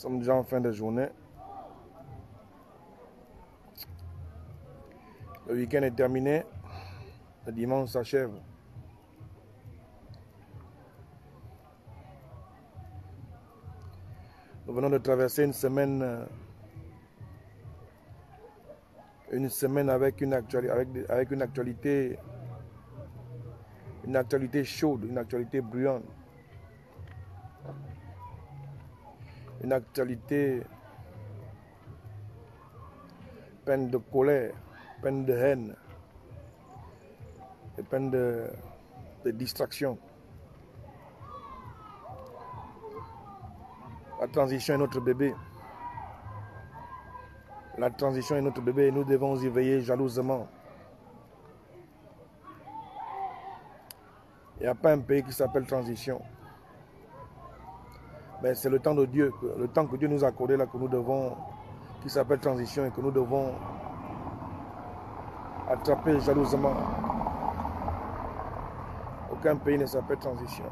Nous sommes déjà en fin de journée. Le week-end est terminé. Le dimanche s'achève. Nous venons de traverser une semaine, euh, une semaine avec une actualité, avec, une actualité, une actualité chaude, une actualité bruyante, une actualité pleine de colère, pleine de haine, et pleine de, de distraction. La transition est notre bébé. La transition est notre bébé et nous devons y veiller jalousement. Il n'y a pas un pays qui s'appelle transition. Mais c'est le temps de Dieu, le temps que Dieu nous a accordé là que nous devons, qui s'appelle transition et que nous devons attraper jalousement. Aucun pays ne s'appelle transition.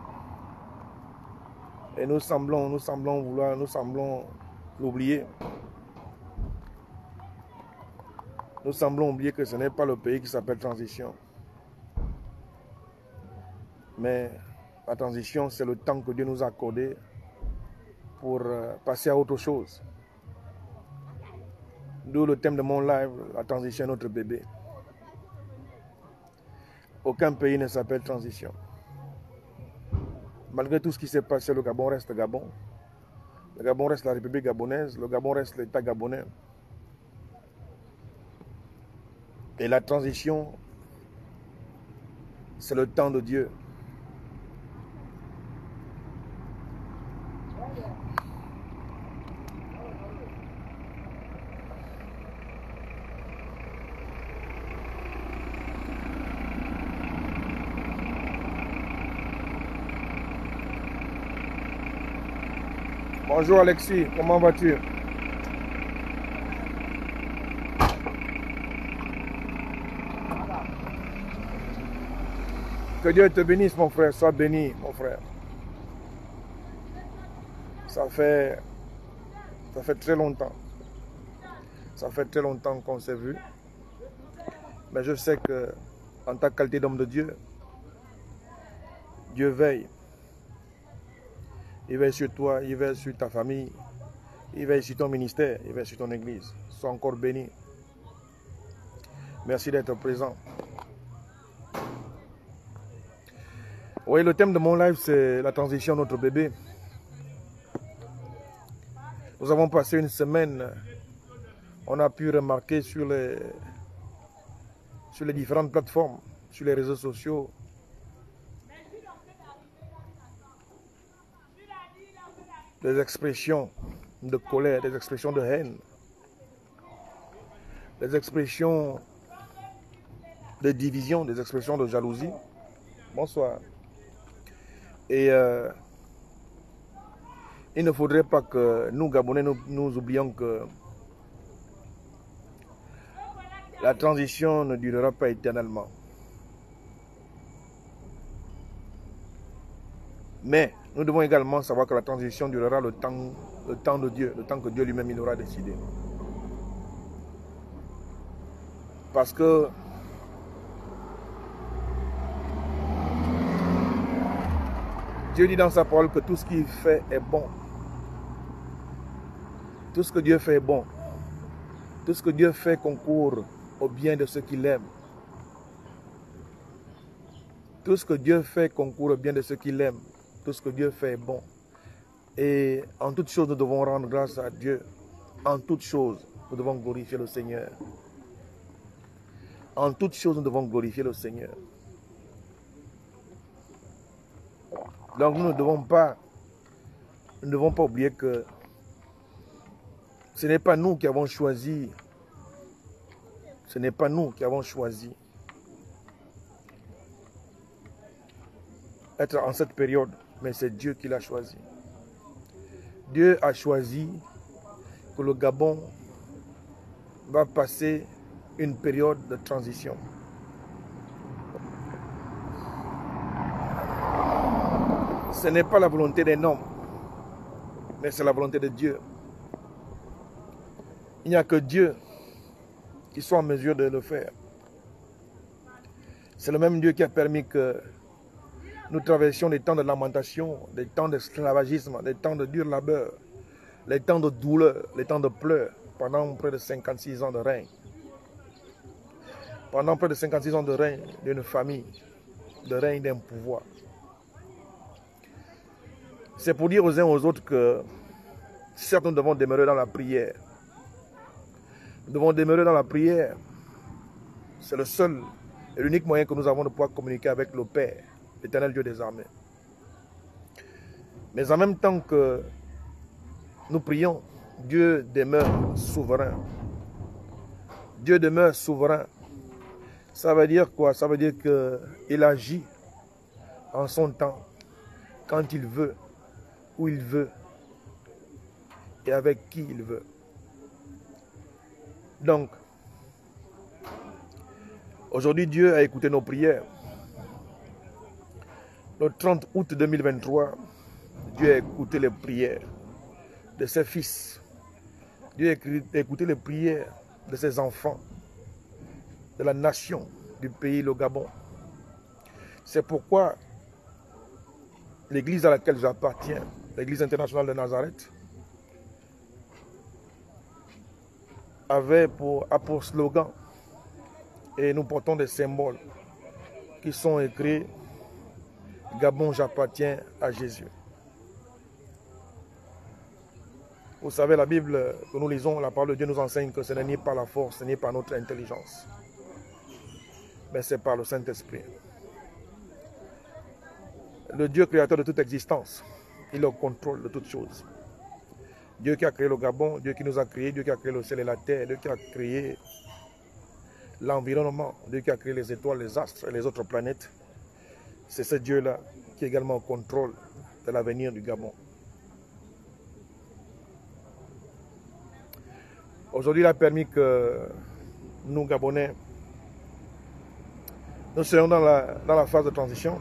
Et nous semblons, nous semblons vouloir, nous semblons l'oublier. Nous semblons oublier que ce n'est pas le pays qui s'appelle transition. Mais la transition, c'est le temps que Dieu nous a accordé pour euh, passer à autre chose. D'où le thème de mon live, la transition est notre bébé. Aucun pays ne s'appelle transition. Malgré tout ce qui s'est passé, le Gabon reste Gabon. Le Gabon reste la République gabonaise. Le Gabon reste l'État gabonais. Et la transition, c'est le temps de Dieu. Bonjour Alexis, comment vas-tu? Que Dieu te bénisse mon frère, sois béni mon frère. Ça fait, ça fait très longtemps. Ça fait très longtemps qu'on s'est vu. Mais je sais que en ta qualité d'homme de Dieu, Dieu veille il veille sur toi, il veille sur ta famille, il veille sur ton ministère, il veille sur ton église. Sois encore béni. Merci d'être présent. Oui, le thème de mon live, c'est la transition de notre bébé. Nous avons passé une semaine, on a pu remarquer sur les, sur les différentes plateformes, sur les réseaux sociaux, des expressions de colère, des expressions de haine, des expressions de division, des expressions de jalousie. Bonsoir. Et euh, il ne faudrait pas que nous, Gabonais, nous, nous oublions que la transition ne durera pas éternellement. Mais nous devons également savoir que la transition durera le temps, le temps de Dieu, le temps que Dieu lui-même aura décidé. Parce que Dieu dit dans sa parole que tout ce qu'il fait est bon. Tout ce que Dieu fait est bon. Tout ce que Dieu fait concourt au bien de ceux qui l'aiment. Tout ce que Dieu fait concourt au bien de ceux qui l'aiment. Ce que Dieu fait est bon. Et en toutes choses, nous devons rendre grâce à Dieu. En toutes choses, nous devons glorifier le Seigneur. En toutes choses, nous devons glorifier le Seigneur. Donc nous ne devons pas nous ne devons pas oublier que ce n'est pas nous qui avons choisi, ce n'est pas nous qui avons choisi être en cette période, mais c'est Dieu qui l'a choisi. Dieu a choisi que le Gabon va passer une période de transition. Ce n'est pas la volonté d'un homme, mais c'est la volonté de Dieu. Il n'y a que Dieu qui soit en mesure de le faire. C'est le même Dieu qui a permis que nous traversions des temps de lamentation, des temps d'esclavagisme, des temps de dur labeur, les temps de douleur, les temps de pleurs pendant près de 56 ans de règne. Pendant près de 56 ans de règne d'une famille, de règne d'un pouvoir. C'est pour dire aux uns aux autres que certes nous devons demeurer dans la prière. Nous devons demeurer dans la prière. C'est le seul et l'unique moyen que nous avons de pouvoir communiquer avec le Père, l'éternel Dieu des armées. Mais en même temps que nous prions, Dieu demeure souverain. Dieu demeure souverain. Ça veut dire quoi? Ça veut dire qu'il agit en son temps, quand il veut, où il veut et avec qui il veut. Donc, aujourd'hui, Dieu a écouté nos prières. Le 30 août 2023, Dieu a écouté les prières de ses fils. Dieu a écouté les prières de ses enfants, de la nation, du pays, le Gabon. C'est pourquoi l'église à laquelle j'appartiens, l'église internationale de Nazareth, avait pour, slogan, et nous portons des symboles qui sont écrits Gabon, j'appartiens à Jésus. Vous savez, la Bible que nous lisons, la parole de Dieu nous enseigne que ce n'est ni par la force, ni par notre intelligence, mais c'est par le Saint-Esprit. Le Dieu créateur de toute existence, il est au contrôle de toutes choses. Dieu qui a créé le Gabon, Dieu qui nous a créé, Dieu qui a créé le ciel et la terre, Dieu qui a créé l'environnement, Dieu qui a créé les étoiles, les astres et les autres planètes. C'est ce Dieu-là qui est également au contrôle de l'avenir du Gabon. Aujourd'hui, il a permis que nous, Gabonais, nous soyons dans la, dans la phase de transition.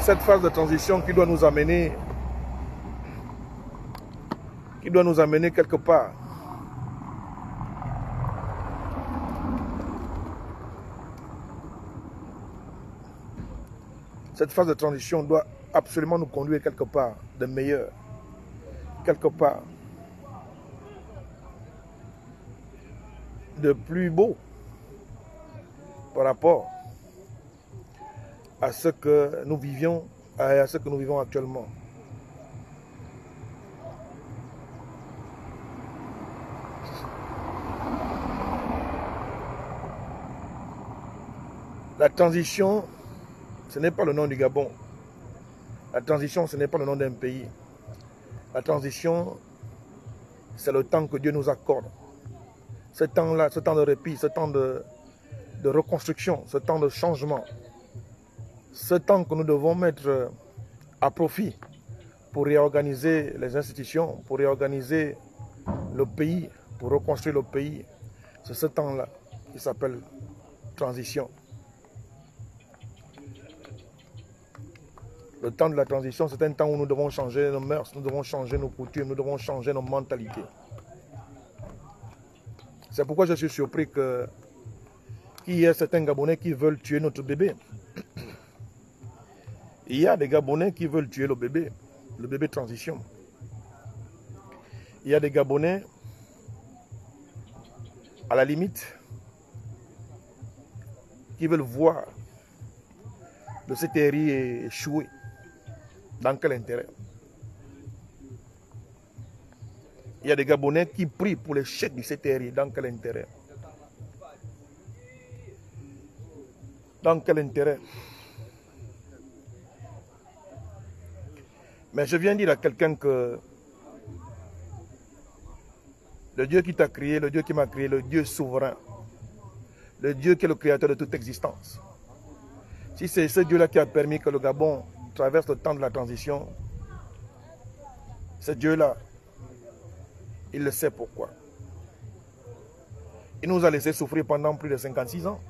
Cette phase de transition qui doit nous amener, qui doit nous amener quelque part. Cette phase de transition doit absolument nous conduire quelque part de meilleur, quelque part de plus beau par rapport à ce que nous vivions et à ce que nous vivons actuellement. La transition ce n'est pas le nom du Gabon. La transition, ce n'est pas le nom d'un pays. La transition, c'est le temps que Dieu nous accorde. Ce temps-là, ce temps de répit, ce temps de, reconstruction, ce temps de changement, ce temps que nous devons mettre à profit pour réorganiser les institutions, pour réorganiser le pays, pour reconstruire le pays. C'est ce temps-là qui s'appelle transition. Le temps de la transition, c'est un temps où nous devons changer nos mœurs, nous devons changer nos coutumes, nous devons changer nos mentalités. C'est pourquoi je suis surpris que qu'il y ait certains Gabonais qui veulent tuer notre bébé. Il y a des Gabonais qui veulent tuer le bébé, le bébé transition. Il y a des Gabonais, à la limite, qui veulent voir le CTRI échouer. Dans quel intérêt Il y a des Gabonais qui prient pour l'échec du CTRI. Dans quel intérêt Dans quel intérêt Mais je viens dire à quelqu'un que le Dieu qui t'a créé, le Dieu qui m'a créé, le Dieu souverain, le Dieu qui est le créateur de toute existence. Si c'est ce Dieu-là qui a permis que le Gabon traverse le temps de la transition, ce Dieu-là, il le sait pourquoi. Il nous a laissé souffrir pendant plus de 56 ans.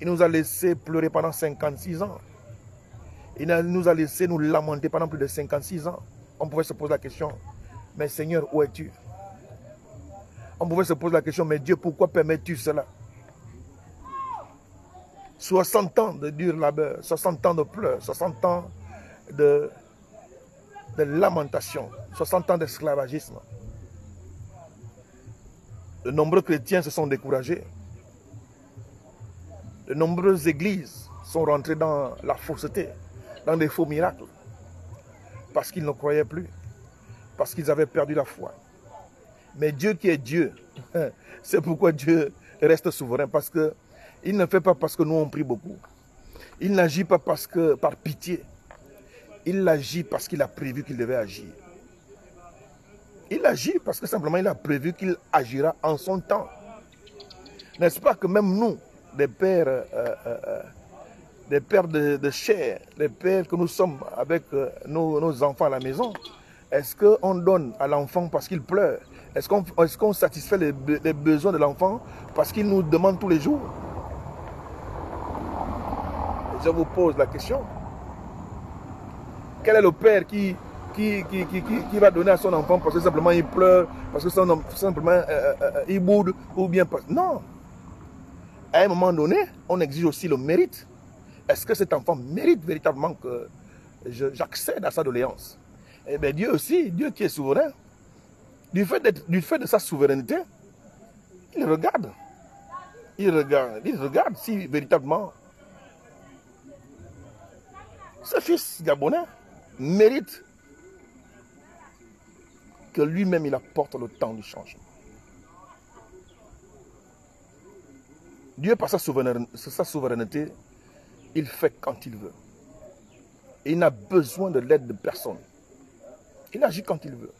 Il nous a laissé pleurer pendant 56 ans. Il nous a laissé nous lamenter pendant plus de 56 ans. On pouvait se poser la question, mais Seigneur, où es-tu? On pouvait se poser la question, mais Dieu, pourquoi permets-tu cela? 60 ans de dur labeur, 60 ans de pleurs, 60 ans de, de lamentation, 60 ans d'esclavagisme. De nombreux chrétiens se sont découragés. De nombreuses églises sont rentrées dans la fausseté dans des faux miracles. Parce qu'ils ne croyaient plus. Parce qu'ils avaient perdu la foi. Mais Dieu qui est Dieu, c'est pourquoi Dieu reste souverain. Parce que il ne fait pas parce que nous on prie beaucoup. Il n'agit pas parce que par pitié. Il agit parce qu'il a prévu qu'il devait agir. Il agit parce que simplement il a prévu qu'il agira en son temps. N'est-ce pas que même nous, des pères euh, euh, euh, pères de, chair, les pères que nous sommes avec nos, enfants à la maison, est-ce qu'on donne à l'enfant parce qu'il pleure? Est-ce qu'on satisfait les, besoins de l'enfant parce qu'il nous demande tous les jours? Je vous pose la question. Quel est le père qui, qui, qui, va donner à son enfant parce que simplement il pleure, parce que simplement euh, euh, il boude ou bien... Non. À un moment donné, on exige aussi le mérite. Est-ce que cet enfant mérite véritablement que j'accède à sa doléance? Eh bien, Dieu aussi, Dieu qui est souverain, du fait, du fait de sa souveraineté, il regarde. Il regarde, il regarde si véritablement ce fils gabonais mérite que lui-même il apporte le temps du changement. Dieu, par sa souveraineté, il fait quand il veut. il n'a besoin de l'aide de personne. Il agit quand il veut.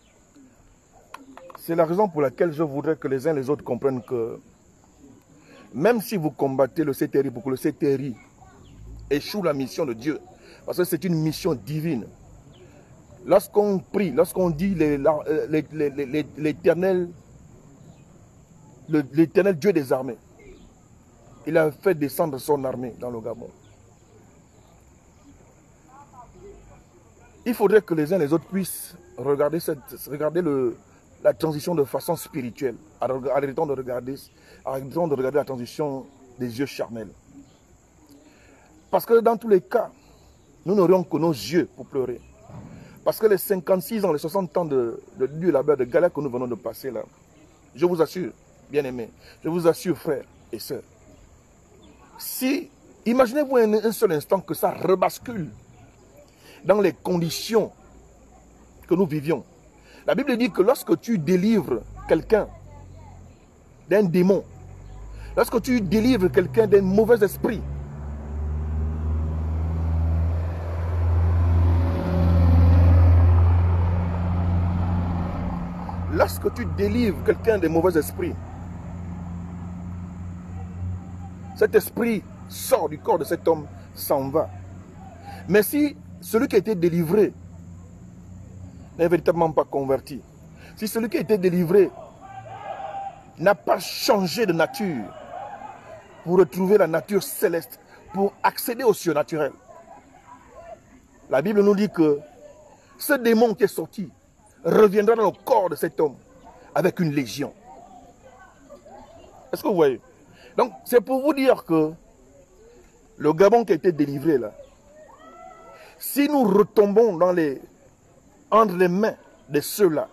C'est la raison pour laquelle je voudrais que les uns et les autres comprennent que même si vous combattez le CTRI pour que le CTRI échoue la mission de Dieu, parce que c'est une mission divine, lorsqu'on prie, lorsqu'on dit l'éternel l'éternel Dieu des armées, il a fait descendre son armée dans le Gabon. Il faudrait que les uns et les autres puissent regarder, cette, regarder la transition de façon spirituelle, arrêtons de regarder, arrêtons de regarder la transition des yeux charnels. Parce que dans tous les cas, nous n'aurions que nos yeux pour pleurer. Parce que les 56 ans, les 60 ans de, de Dieu là-bas, de galère que nous venons de passer là, je vous assure, bien aimés, je vous assure, frères et sœurs, si, imaginez-vous un seul instant que ça rebascule dans les conditions que nous vivions. La Bible dit que lorsque tu délivres quelqu'un d'un démon, lorsque tu délivres quelqu'un d'un mauvais esprit, lorsque tu délivres quelqu'un d'un mauvais esprit, cet esprit sort du corps de cet homme, s'en va. Mais si celui qui a été délivré n'est véritablement pas converti, si celui qui a été délivré n'a pas changé de nature pour retrouver la nature céleste, pour accéder au surnaturel, la Bible nous dit que ce démon qui est sorti reviendra dans le corps de cet homme avec une légion. Est-ce que vous voyez? Donc, c'est pour vous dire que le Gabon qui a été délivré là, si nous retombons dans les, entre les mains de ceux-là,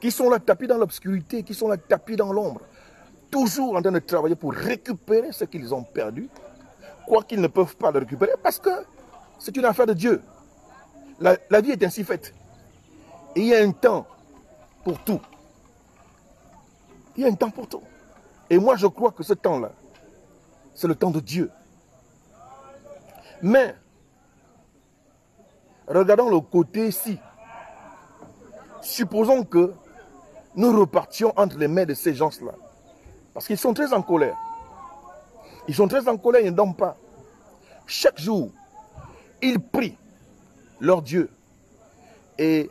qui sont là tapis dans l'obscurité, qui sont là tapis dans l'ombre, toujours en train de travailler pour récupérer ce qu'ils ont perdu, quoi qu'ils ne peuvent pas le récupérer, parce que c'est une affaire de Dieu. La, la vie est ainsi faite. Il y a un temps pour tout. Il y a un temps pour tout. Et moi, je crois que ce temps-là, c'est le temps de Dieu. Mais, regardons le côté ici. Supposons que nous repartions entre les mains de ces gens-là. Parce qu'ils sont très en colère. Ils sont très en colère, ils ne dorment pas. Chaque jour, ils prient leur Dieu et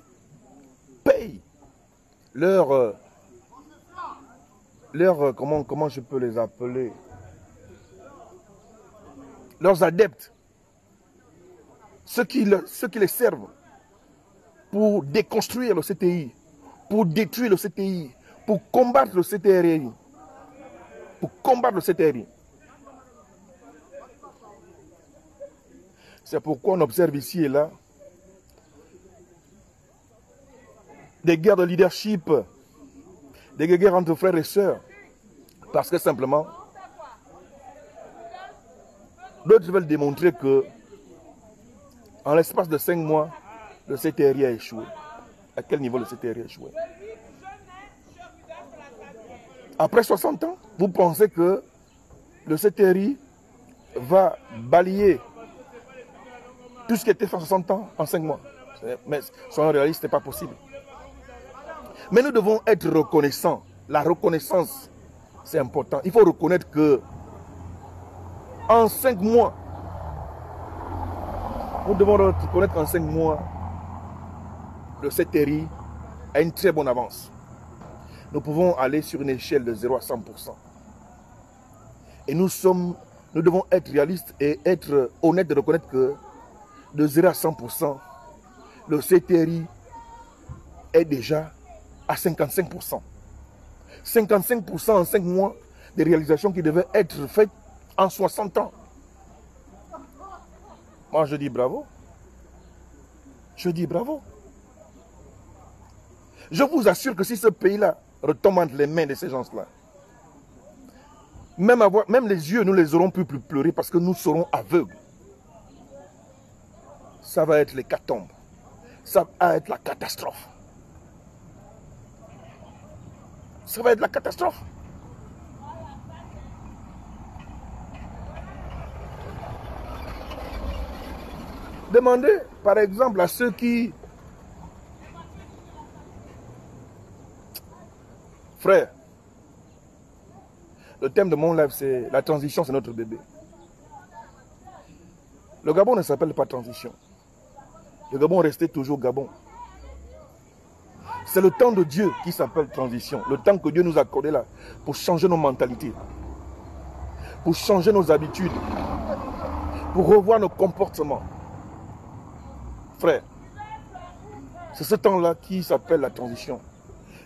payent leur, euh, leur euh, comment, comment je peux les appeler leurs adeptes, ceux qui, ceux qui les servent pour déconstruire le CTI, pour détruire le CTI, pour combattre le CTRI, pour combattre le CTRI. C'est pourquoi on observe ici et là des guerres de leadership, des guerres entre frères et sœurs, parce que simplement, d'autres veulent démontrer que, en l'espace de cinq mois, le CTRI a échoué. À quel niveau le CTRI a échoué? Après 60 ans, vous pensez que le CTRI va balayer tout ce qui était fait 60 ans en 5 mois? Mais soyons réalistes, ce n'est pas possible. Mais nous devons être reconnaissants. La reconnaissance, c'est important. Il faut reconnaître que en 5 mois, nous devons reconnaître qu'en 5 mois, le CTRI a une très bonne avance. Nous pouvons aller sur une échelle de 0 à 100%. Et nous sommes, nous devons être réalistes et être honnêtes de reconnaître que de 0 à 100%, le CTRI est déjà à 55%. 55% en 5 mois des réalisations qui devaient être faites en 60 ans. Moi, je dis bravo. Je dis bravo. Je vous assure que si ce pays-là retombe entre les mains de ces gens-là, même, même les yeux, nous les aurons plus, plus pleurer parce que nous serons aveugles. Ça va être l'hécatombe. Ça va être la catastrophe. Ça va être la catastrophe. Demandez, par exemple, à ceux qui... Frère, le thème de mon live, c'est la transition, c'est notre bébé. Le Gabon ne s'appelle pas transition. Le Gabon restait toujours Gabon. C'est le temps de Dieu qui s'appelle transition. Le temps que Dieu nous a accordé là pour changer nos mentalités, pour changer nos habitudes, pour revoir nos comportements. Frère, c'est ce temps-là qui s'appelle la transition.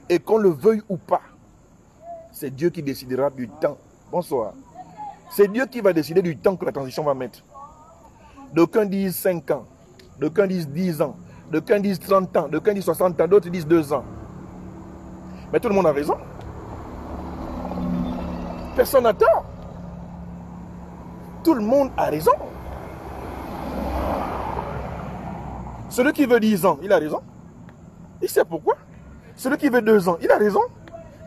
Et qu'on le veuille ou pas, c'est Dieu qui décidera du temps. Bonsoir. C'est Dieu qui va décider du temps que la transition va mettre. D'aucuns disent 5 ans, d'aucuns disent 10 ans, D'aucuns disent 30 ans, d'aucuns disent 60 ans, d'autres disent 2 ans. Mais tout le monde a raison. Personne n'a tort. Tout le monde a raison. Celui qui veut 10 ans, il a raison. Il sait pourquoi. Celui qui veut 2 ans, il a raison.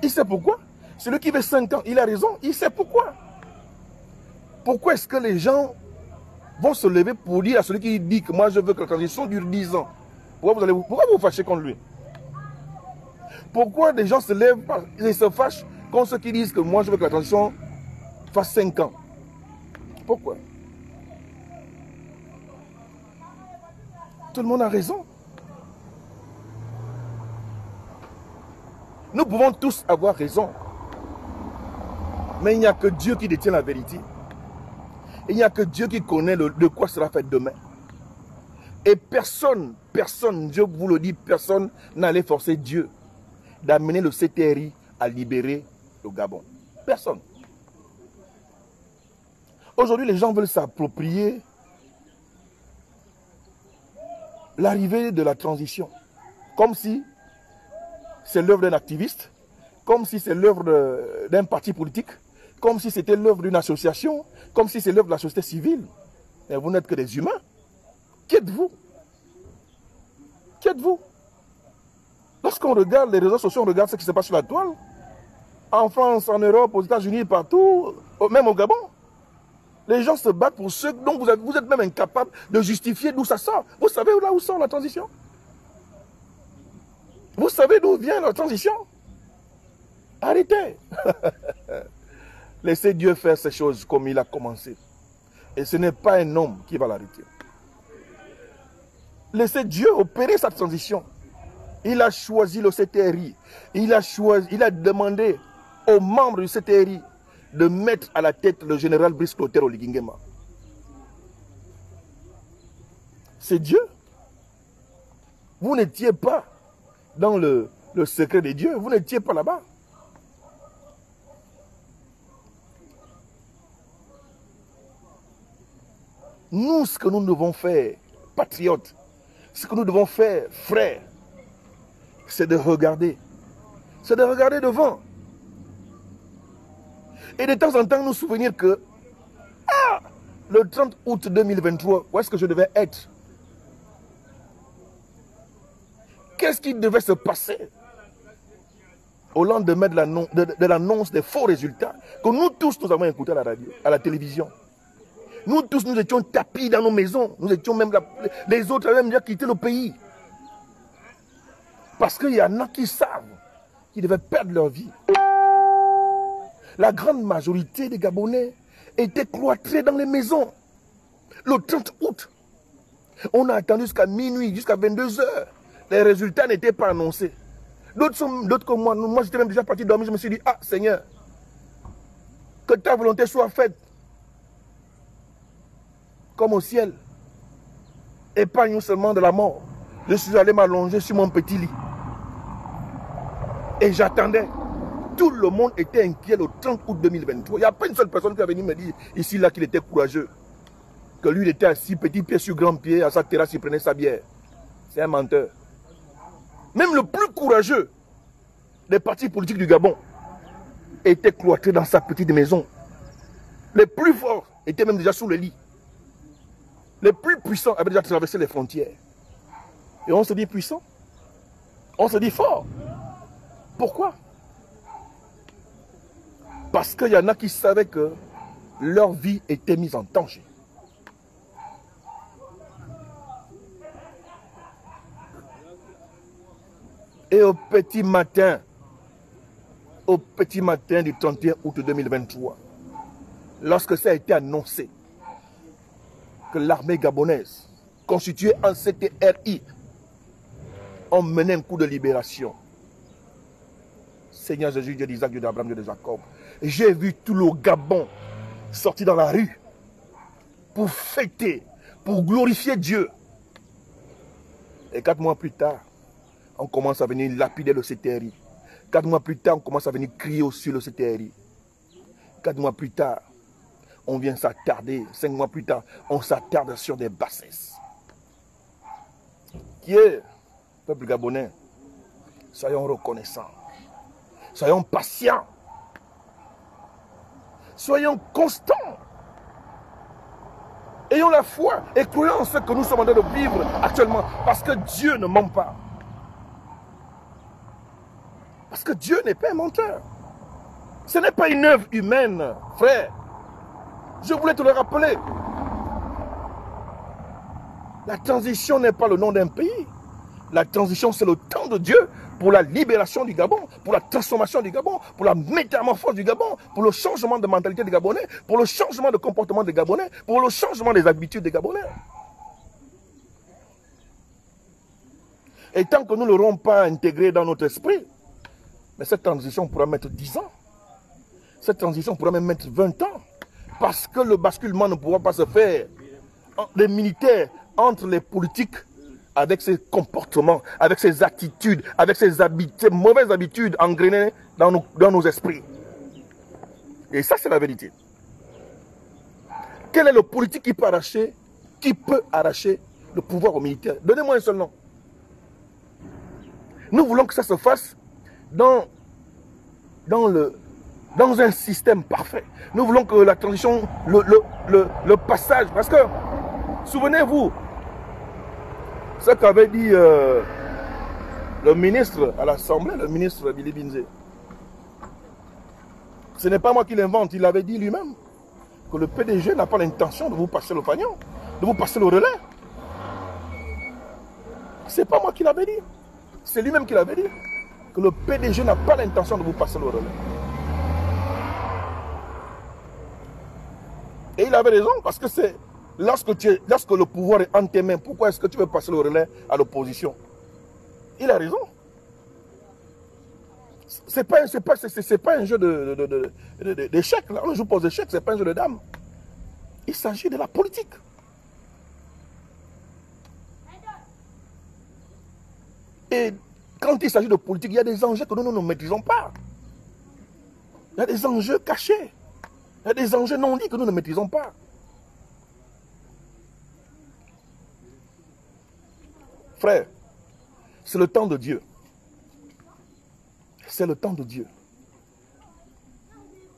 Il sait pourquoi. Celui qui veut 5 ans, il a raison. Il sait pourquoi. Pourquoi est-ce que les gens vont se lever pour dire à celui qui dit que moi je veux que la transition dure 10 ans? Pourquoi vous, allez, pourquoi vous fâchez contre lui? Pourquoi des gens se lèvent et se fâchent contre ceux qui disent que moi je veux que la transition fasse 5 ans? Pourquoi? Tout le monde a raison. Nous pouvons tous avoir raison. Mais il n'y a que Dieu qui détient la vérité. Il n'y a que Dieu qui connaît de quoi sera fait demain. Et personne, personne, je vous le dis, personne n'allait forcer Dieu d'amener le CTRI à libérer le Gabon. Personne. Aujourd'hui, les gens veulent s'approprier l'arrivée de la transition. Comme si c'est l'œuvre d'un activiste, comme si c'est l'œuvre d'un parti politique, comme si c'était l'œuvre d'une association, comme si c'est l'œuvre de la société civile. Vous n'êtes que des humains. Qui êtes-vous Qui êtes-vous Lorsqu'on regarde les réseaux sociaux, on regarde ce qui se passe sur la toile, en France, en Europe, aux États-Unis, partout, même au Gabon, Les gens se battent pour ceux dont vous, vous êtes même incapable de justifier d'où ça sort. Vous savez là où sort la transition? Vous savez d'où vient la transition? Arrêtez. Laissez Dieu faire ces choses comme il a commencé. Et ce n'est pas un homme qui va l'arrêter. Laissez Dieu opérer sa transition. Il a choisi le CTRI. Il a, choisi, il a demandé aux membres du CTRI de mettre à la tête le général Brice Clotaire Oligingema. C'est Dieu. Vous n'étiez pas dans le, secret de Dieu. Vous n'étiez pas là-bas. Nous, ce que nous devons faire, patriotes, ce que nous devons faire, frères, c'est de regarder. C'est de regarder devant. Et de temps en temps, nous souvenir que, ah, le 30 août 2023, où est-ce que je devais être? Qu'est-ce qui devait se passer au lendemain de l'annonce des faux résultats que nous tous, nous avons écouté à la radio, à la télévision? Nous tous, nous étions tapis dans nos maisons. Nous étions même, les autres avaient déjà quitté le pays. Parce qu'il y en a qui savent qu'ils devaient perdre leur vie la grande majorité des Gabonais étaient cloîtrés dans les maisons. Le 30 août, on a attendu jusqu'à minuit, jusqu'à 22 heures. Les résultats n'étaient pas annoncés. D'autres que moi, moi j'étais même déjà parti dormir, je me suis dit, ah Seigneur, que ta volonté soit faite comme au ciel. Épargne seulement de la mort. Je suis allé m'allonger sur mon petit lit. Et j'attendais. Tout le monde était inquiet le 30 août 2023. Il n'y a pas une seule personne qui est venue me dire ici, là, qu'il était courageux. Que lui, il était assis, petit pied sur grand pied, à sa terrasse, il prenait sa bière. C'est un menteur. Même le plus courageux des partis politiques du Gabon était cloîtré dans sa petite maison. Les plus forts étaient même déjà sous le lit. Les plus puissants avaient déjà traversé les frontières. Et on se dit puissant. On se dit fort. Pourquoi? Parce qu'il y en a qui savaient que leur vie était mise en danger. Et au petit matin, au petit matin du 31 août 2023, lorsque ça a été annoncé que l'armée gabonaise, constituée en CTRI, ont mené un coup de libération. Seigneur Jésus, Dieu d'Isaac, Dieu d'Abraham, Dieu de Jacob, j'ai vu tout le Gabon sortir dans la rue pour fêter, pour glorifier Dieu. Et quatre mois plus tard, on commence à venir lapider le CTRI. Quatre mois plus tard, on commence à venir crier sur le CTRI. Quatre mois plus tard, on vient s'attarder. Cinq mois plus tard, on s'attarde sur des bassesses. Qui est, peuple gabonais, soyons reconnaissants. Soyons patients. Soyons constants. Ayons la foi et croyons en ce que nous sommes en train de vivre actuellement. Parce que Dieu ne ment pas. Parce que Dieu n'est pas un menteur. Ce n'est pas une œuvre humaine, frère. Je voulais te le rappeler. La transition n'est pas le nom d'un pays. La transition, c'est le temps de Dieu pour la libération du Gabon, pour la transformation du Gabon, pour la métamorphose du Gabon, pour le changement de mentalité des Gabonais, pour le changement de comportement des Gabonais, pour le changement des habitudes des Gabonais. Et tant que nous ne l'aurons pas intégré dans notre esprit, mais cette transition pourra mettre 10 ans. Cette transition pourra même mettre 20 ans. Parce que le basculement ne pourra pas se faire. Les militaires entre les politiques avec ses comportements, avec ses attitudes, avec ses, habitudes, mauvaises habitudes engrenées dans nos, dans nos esprits. Et ça, c'est la vérité. Quel est le politique qui peut arracher, qui peut arracher le pouvoir aux militaires? Donnez-moi un seul nom. Nous voulons que ça se fasse dans, dans, le, dans un système parfait. Nous voulons que la transition, le, le, le passage, parce que, souvenez-vous, ce qu'avait dit euh, le ministre à l'Assemblée, le ministre Billy Binze. Ce n'est pas moi qui l'invente, il l'avait dit lui-même. que le PDG n'a pas l'intention de vous passer le pagnon, de vous passer le relais. C'est pas moi qui l'avais dit. C'est lui-même qui l'avait dit. Que le PDG n'a pas l'intention de vous passer le relais. Et il avait raison parce que c'est lorsque, tu lorsque le pouvoir est en tes mains, pourquoi est-ce que tu veux passer le relais à l'opposition? Il a raison. Ce n'est pas, pas, un jeu d'échecs. De, de, On joue pas aux échecs, ce n'est pas un jeu de dames. Il s'agit de la politique. Et quand il s'agit de politique, il y a des enjeux que nous, ne maîtrisons pas. Il y a des enjeux cachés. Il y a des enjeux non dits que nous ne maîtrisons pas. Frère, c'est le temps de Dieu. C'est le temps de Dieu.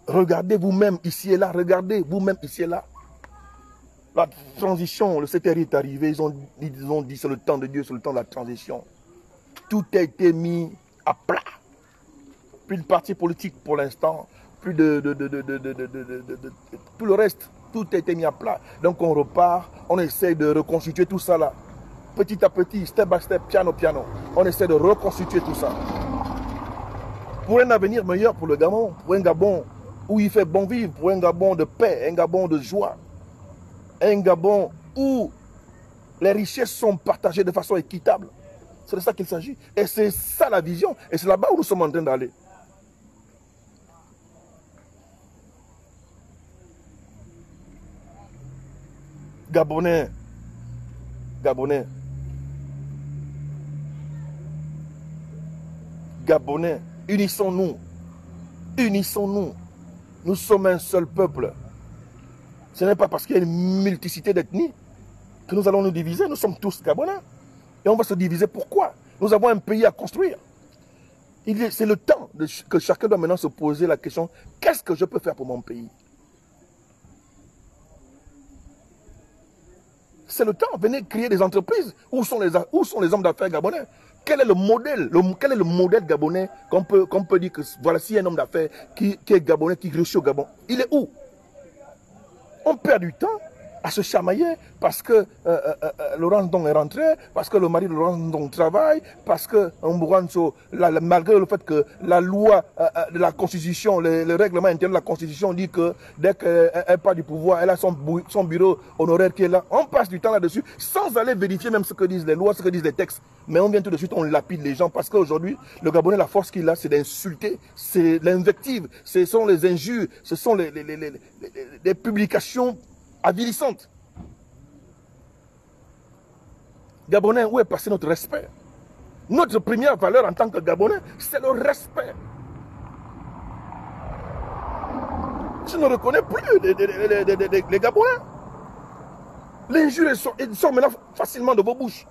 Regardez vous-même ici et là. Regardez vous-même ici et là. La transition, le CTRI est arrivé. Ils ont, ils ont dit c'est le temps de Dieu, c'est le temps de la transition. Tout a été mis à plat. Plus de partis politiques pour l'instant, plus de, tout le reste, tout a été mis à plat. Donc on repart, on essaie de reconstituer tout ça là. Petit à petit, step by step, piano piano, on essaie de reconstituer tout ça. Pour un avenir meilleur pour le Gabon, pour un Gabon où il fait bon vivre, pour un Gabon de paix, un Gabon de joie, un Gabon où les richesses sont partagées de façon équitable. C'est de ça qu'il s'agit. Et c'est ça la vision. Et c'est là-bas où nous sommes en train d'aller. Gabonais, Gabonais, Gabonais, unissons-nous, unissons-nous. Nous sommes un seul peuple. Ce n'est pas parce qu'il y a une multiplicité d'ethnies que nous allons nous diviser. Nous sommes tous Gabonais. Et on va se diviser. Pourquoi? Nous avons un pays à construire. C'est le temps que chacun doit maintenant se poser la question, qu'est-ce que je peux faire pour mon pays? C'est le temps. Venez créer des entreprises. Où sont les, où sont les hommes d'affaires gabonais? Quel est le modèle, quel est le modèle gabonais qu'on peut, qu'on peut dire que voilà, un homme d'affaires qui, qui, est gabonais, qui réussit au Gabon, il est où? On perd du temps à se chamailler parce que euh, euh, euh, Laurent Dong est rentré, parce que le mari de Laurent Dong travaille, parce que malgré le fait que la loi de la Constitution, le, règlement interne de la Constitution dit que dès qu'elle part du pouvoir, elle a son, bureau honoraire qui est là, on passe du temps là-dessus sans aller vérifier même ce que disent les lois, ce que disent les textes. Mais on vient tout de suite, on lapide les gens parce qu'aujourd'hui, le Gabonais, la force qu'il a, c'est d'insulter, c'est l'invective, ce sont les injures, ce sont les, les, les publications avilissante. Gabonais, où est passé notre respect? Notre première valeur en tant que Gabonais, c'est le respect. Je ne reconnais plus les, Gabonais. L'injure sort, sort maintenant facilement de vos bouches.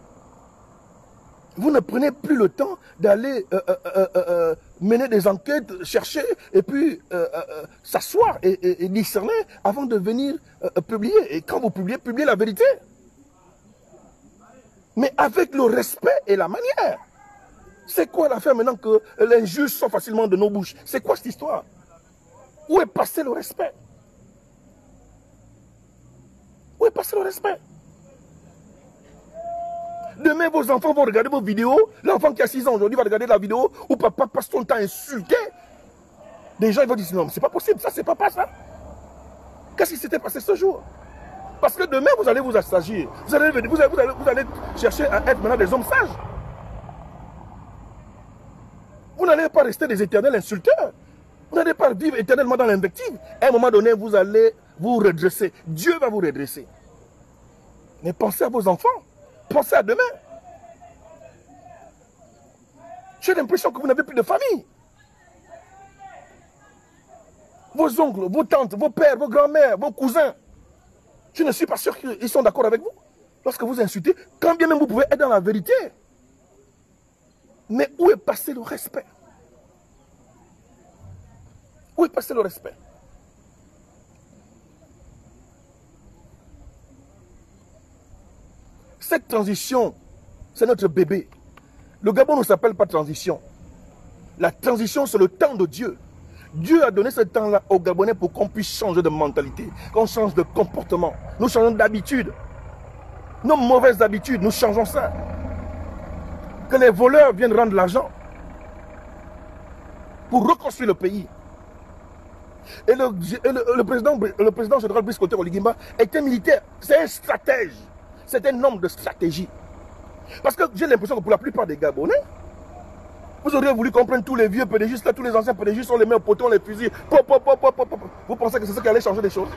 Vous ne prenez plus le temps d'aller euh, euh, euh, mener des enquêtes, chercher et puis s'asseoir et, discerner avant de venir publier. Et quand vous publiez, publiez la vérité. Mais avec le respect et la manière. C'est quoi l'affaire maintenant que l'injure sort facilement de nos bouches? C'est quoi cette histoire? Où est passé le respect? Où est passé le respect? Demain, vos enfants vont regarder vos vidéos. L'enfant qui a 6 ans aujourd'hui va regarder la vidéo où papa passe son temps à insulter. Des gens ils vont dire non, c'est pas possible, ça c'est papa ça. Qu'est-ce qui s'était passé ce jour? Parce que demain, vous allez vous assagir. Vous allez, vous, allez, vous, allez, chercher à être maintenant des hommes sages. Vous n'allez pas rester des éternels insulteurs. Vous n'allez pas vivre éternellement dans l'invective. À un moment donné, vous allez vous redresser. Dieu va vous redresser. Mais pensez à vos enfants. Pensez à demain. J'ai l'impression que vous n'avez plus de famille. Vos oncles, vos tantes, vos pères, vos grands-mères, vos cousins. Je ne suis pas sûr qu'ils sont d'accord avec vous. Lorsque vous insultez, quand bien même vous pouvez être dans la vérité. Mais où est passé le respect? Où est passé le respect? Cette transition, c'est notre bébé. Le Gabon ne s'appelle pas transition. La transition, c'est le temps de Dieu. Dieu a donné ce temps-là aux Gabonais pour qu'on puisse changer de mentalité, qu'on change de comportement. Nous changeons d'habitude. Nos mauvaises habitudes, nous changeons ça. Que les voleurs viennent rendre l'argent pour reconstruire le pays. Et le, président, le président général Brice Côté Oligimba était militaire. C'est un stratège. C'est un homme de stratégie. Parce que j'ai l'impression que pour la plupart des Gabonais, vous auriez voulu comprendre tous les vieux pédégistes, tous les anciens pédégistes sont les mains au poteau, les fusils. vous pensez que c'est ça qui allait changer les choses?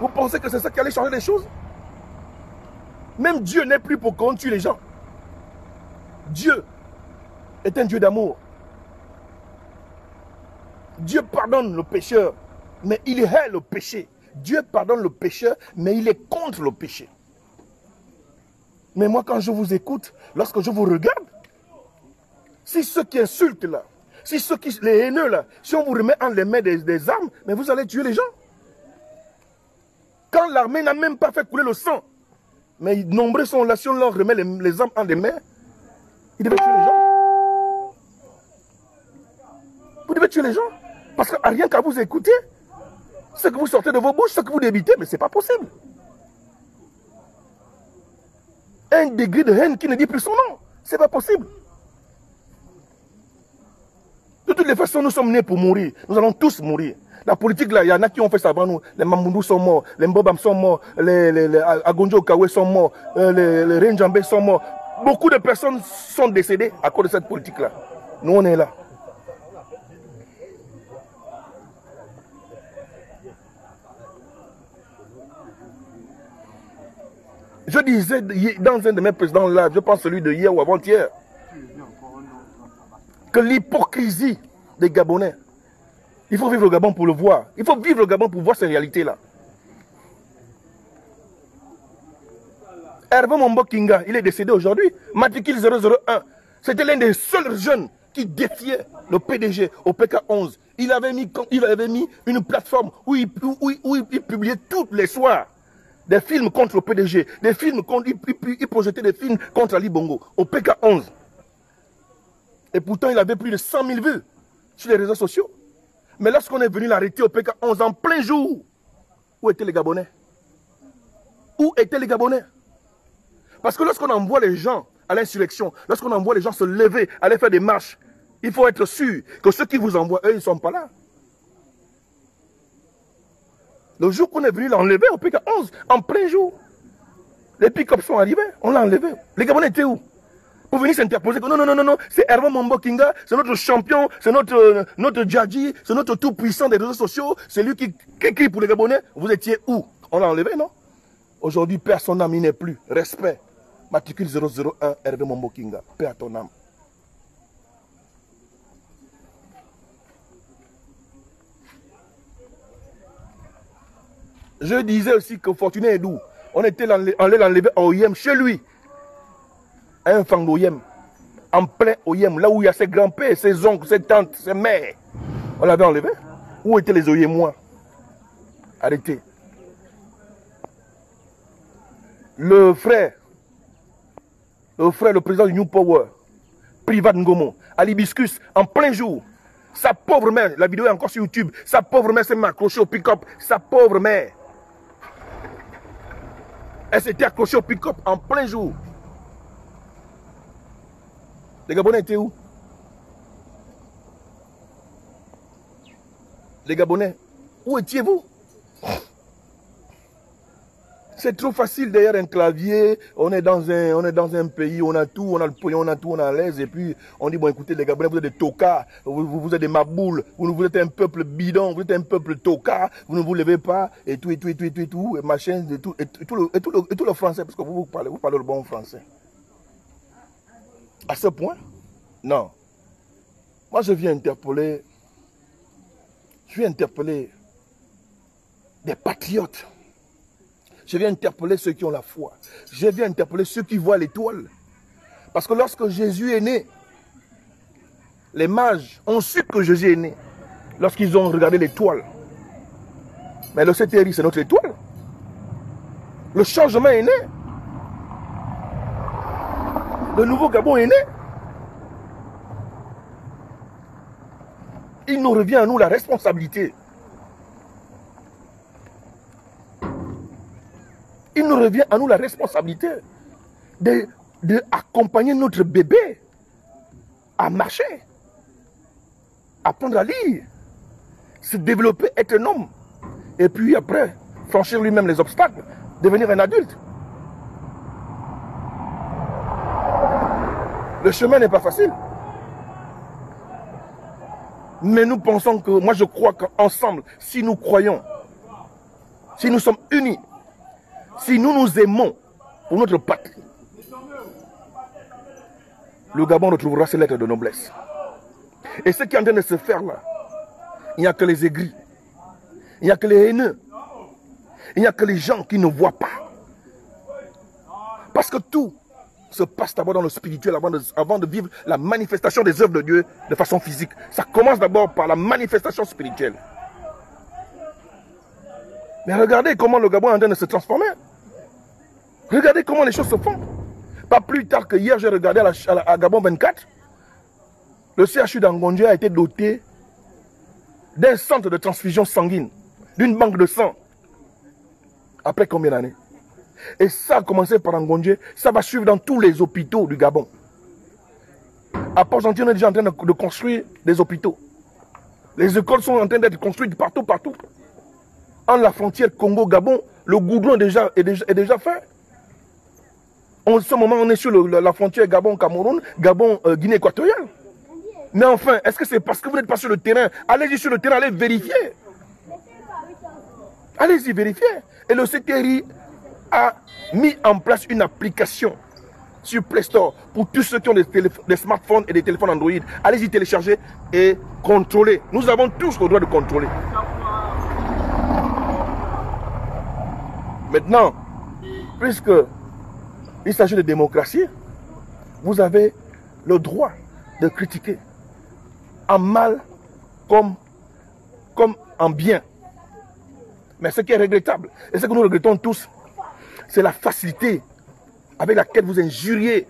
Vous pensez que c'est ça qui allait changer les choses? Même Dieu n'est plus pour qu'on tue les gens. Dieu est un Dieu d'amour. Dieu pardonne le pécheur, mais il hait le péché. Dieu pardonne le pécheur, mais il est contre le péché. Mais moi, quand je vous écoute, lorsque je vous regarde, si ceux qui insultent là, si ceux qui, les haineux là, si on vous remet en les mains des, armes, mais vous allez tuer les gens. Quand l'armée n'a même pas fait couler le sang, mais nombreux sont là, si on leur remet les, armes en les mains, ils devaient tuer les gens. Vous devez tuer les gens. Parce que rien qu'à vous écouter, ce que vous sortez de vos bouches, ce que vous débitez, mais ce n'est pas possible. Un degré de haine qui ne dit plus son nom, ce n'est pas possible. De toutes les façons, nous sommes nés pour mourir. Nous allons tous mourir. La politique, là, il y en a qui ont fait ça avant nous. Les Mamoudou sont morts, les Mbobam sont morts, les, les, Agonjo Kawe sont morts, euh, les, les Renjambé sont morts. Beaucoup de personnes sont décédées à cause de cette politique-là. Nous, on est là. Je disais dans un de mes présidents là, je pense celui de hier ou avant-hier, que l'hypocrisie des Gabonais, il faut vivre le Gabon pour le voir. Il faut vivre le Gabon pour voir ces réalités-là. Hervé Mombokinga, il est décédé aujourd'hui. Matricule 001. C'était l'un des seuls jeunes qui défiait le PDG au PK11. Il avait mis, il avait mis une plateforme où il, où il publiait tous les soirs des films contre le PDG, des films contre, il, projetait des films contre Ali Bongo, au PK11. Et pourtant, il avait plus de 100 000 vues sur les réseaux sociaux. Mais lorsqu'on est venu l'arrêter au PK11 en plein jour, où étaient les Gabonais? Où étaient les Gabonais? Parce que lorsqu'on envoie les gens à l'insurrection, lorsqu'on envoie les gens se lever, aller faire des marches, il faut être sûr que ceux qui vous envoient, eux, ils ne sont pas là. Le jour qu'on est venu l'enlever au PK11, en plein jour, les pick-up sont arrivés, on l'a enlevé. Les Gabonais étaient où? Pour venir s'interposer non, non, non, non, non, c'est Hervé Mombo Kinga, c'est notre champion, c'est notre, euh, notre Djadji, c'est notre tout-puissant des réseaux sociaux, c'est lui qui, écrit pour les Gabonais. Vous étiez où? On l'a enlevé, non? Aujourd'hui, personne n'ami n'est plus. Respect. Matricule 001, Hervé Mombo Kinga. Paix à ton âme. Je disais aussi que Fortuné Edou, on était allé l'enlever à Oyem, chez lui. un fang d'Oyem. En plein Oyem, là où il y a ses grands-pères, ses oncles, ses tantes, ses mères. On l'avait enlevé. Où étaient les Oyemois Arrêtez. Le frère, le frère, le président du New Power, Privat Ngomo, à l'hibiscus, en plein jour. Sa pauvre mère, la vidéo est encore sur YouTube, sa pauvre mère s'est accrochée au pick-up, sa pauvre mère. Elle s'était accrochée au pick-up en plein jour. Les Gabonais étaient où? Les Gabonais, où étiez-vous? C'est trop facile derrière un clavier. On est dans un, on est dans un pays, on a tout, on a le pognon, on a tout, on a l'aise. Et puis, on dit, bon, écoutez, les Gabonais, vous êtes des tocards, vous, vous, êtes des maboules, vous, êtes un peuple bidon, vous êtes un peuple tocard, vous ne vous levez pas, et tout, et tout, et tout, et tout, et tout, et machin, et tout, et tout, le, et tout, le, et tout le français, parce que vous, vous parlez, vous parlez le bon français. À ce point? Non. Moi, je viens interpeller, je viens interpeller des patriotes je viens interpeller ceux qui ont la foi. Je viens interpeller ceux qui voient l'étoile. Parce que lorsque Jésus est né, les mages ont su que Jésus est né. Lorsqu'ils ont regardé l'étoile. Mais le CTRI, c'est notre étoile. Le changement est né. Le nouveau Gabon est né. il nous revient à nous la responsabilité. Il nous revient à nous la responsabilité de, de notre bébé à marcher, apprendre à lire, se développer, être un homme. Et puis après, franchir lui-même les obstacles, devenir un adulte. Le chemin n'est pas facile. Mais nous pensons que, moi je crois qu'ensemble, si nous croyons, si nous sommes unis, si nous nous aimons pour notre patrie, le Gabon retrouvera ses lettres de noblesse. Et ce qui est en train de se faire là, il n'y a que les aigris, il n'y a que les haineux, il n'y a que les gens qui ne voient pas. Parce que tout se passe d'abord dans le spirituel avant de, avant de vivre la manifestation des œuvres de Dieu de façon physique. Ça commence d'abord par la manifestation spirituelle. Mais regardez comment le Gabon est en train de se transformer. Regardez comment les choses se font. Pas plus tard que hier, j'ai regardé à, Gabon 24. Le CHU d'Angondje a été doté d'un centre de transfusion sanguine, d'une banque de sang. Après combien d'années? Et ça a commencé par Angondje, ça va suivre dans tous les hôpitaux du Gabon. À Port-Gentil, on est déjà en train de, construire des hôpitaux. Les écoles sont en train d'être construites partout, partout. En la frontière Congo-Gabon, le goudron est déjà fait. En ce moment, on est sur la frontière Gabon-Cameroun, Gabon-Guinée équatoriale. Mais enfin, est-ce que c'est parce que vous n'êtes pas sur le terrain? Allez-y sur le terrain, allez vérifier. Allez-y vérifier. Et le CTRI a mis en place une application sur Play Store pour tous ceux qui ont des, des smartphones et des téléphones Android. Allez-y télécharger et contrôler. Nous avons tous le droit de contrôler. Maintenant, puisque il s'agit de démocratie, vous avez le droit de critiquer en mal comme, comme en bien. Mais ce qui est regrettable, et ce que nous regrettons tous, c'est la facilité avec laquelle vous injuriez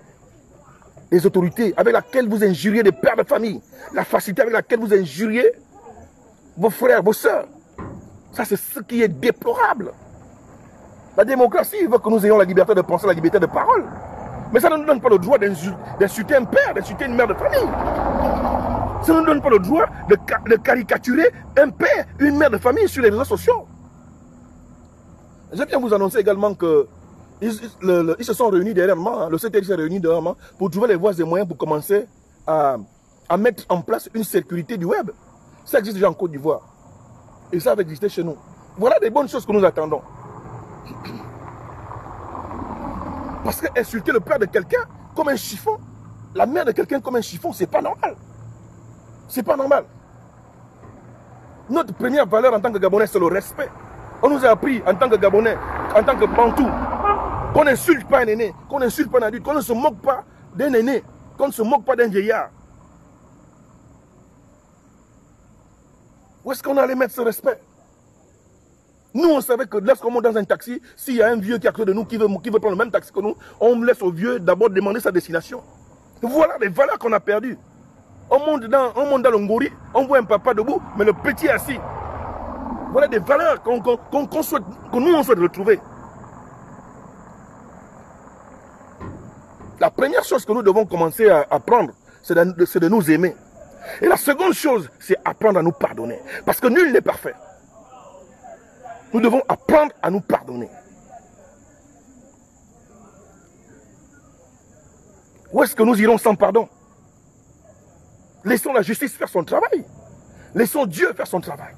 les autorités, avec laquelle vous injuriez les pères de famille, la facilité avec laquelle vous injuriez vos frères, vos soeurs. Ça, c'est ce qui est déplorable. La démocratie veut que nous ayons la liberté de penser, la liberté de parole. Mais ça ne nous donne pas le droit d'insulter un père, d'insulter une mère de famille. Ça ne nous donne pas le droit de, caricaturer un père, une mère de famille sur les réseaux sociaux. Je viens vous annoncer également que ils, se sont réunis dernièrement, hein. le CTI s'est réuni dernièrement pour trouver les voies et moyens pour commencer à, à, mettre en place une sécurité du web. Ça existe déjà en Côte d'Ivoire. Et ça va exister chez nous. Voilà des bonnes choses que nous attendons. Parce que insulter le père de quelqu'un comme un chiffon, la mère de quelqu'un comme un chiffon, c'est pas normal. C'est pas normal. Notre première valeur en tant que Gabonais, c'est le respect. On nous a appris en tant que Gabonais, en tant que Bantou, qu'on n'insulte pas un aîné, qu'on n'insulte pas un adulte, qu'on ne se moque pas d'un aîné, qu'on ne se moque pas d'un vieillard. Où est-ce qu'on allait mettre ce respect? Nous, on savait que lorsqu'on monte dans un taxi, s'il y a un vieux qui est à côté de nous qui veut, qui veut prendre le même taxi que nous, on laisse au vieux d'abord demander sa destination. Voilà les valeurs qu'on a perdues. On monte dans, on on voit un papa debout, mais le petit assis. Voilà des valeurs qu'on souhaite, que nous on souhaite retrouver. La première chose que nous devons commencer à apprendre, c'est de, de nous aimer. Et la seconde chose, c'est apprendre à nous pardonner. Parce que nul n'est parfait. Nous devons apprendre à nous pardonner. Où est-ce que nous irons sans pardon? Laissons la justice faire son travail. Laissons Dieu faire son travail.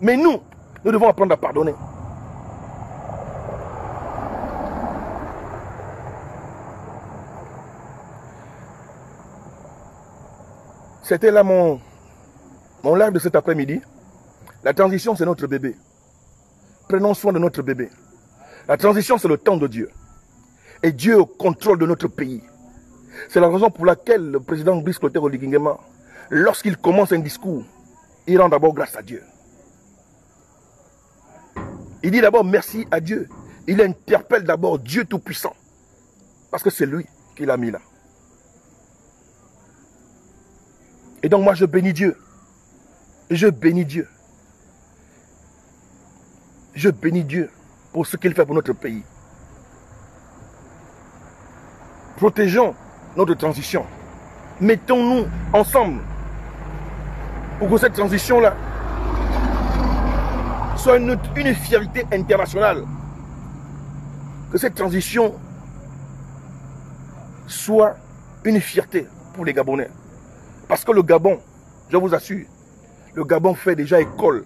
Mais nous, nous devons apprendre à pardonner. C'était là mon, mon de cet après-midi. La transition, c'est notre bébé. Prenons soin de notre bébé. La transition, c'est le temps de Dieu. Et Dieu est au contrôle de notre pays. C'est la raison pour laquelle le président Brice Clotaire Oligingema, lorsqu'il commence un discours, il rend d'abord grâce à Dieu. Il dit d'abord merci à Dieu. Il interpelle d'abord Dieu Tout-Puissant. Parce que c'est lui qui l'a mis là. Et donc moi je bénis Dieu Je bénis Dieu. Je bénis Dieu pour ce qu'il fait pour notre pays. Protégeons notre transition. Mettons-nous ensemble pour que cette transition-là soit une, une fierté internationale. Que cette transition soit une fierté pour les Gabonais. Parce que le Gabon, je vous assure, le Gabon fait déjà école.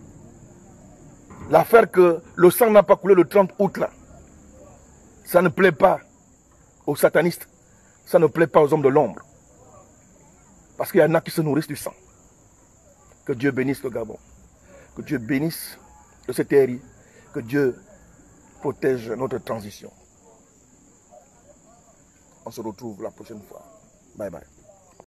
L'affaire que le sang n'a pas coulé le 30 août là, ça ne plaît pas aux satanistes, ça ne plaît pas aux hommes de l'ombre. Parce qu'il y en a qui se nourrissent du sang. Que Dieu bénisse le Gabon. Que Dieu bénisse le CTRI. Que Dieu protège notre transition. On se retrouve la prochaine fois. Bye bye.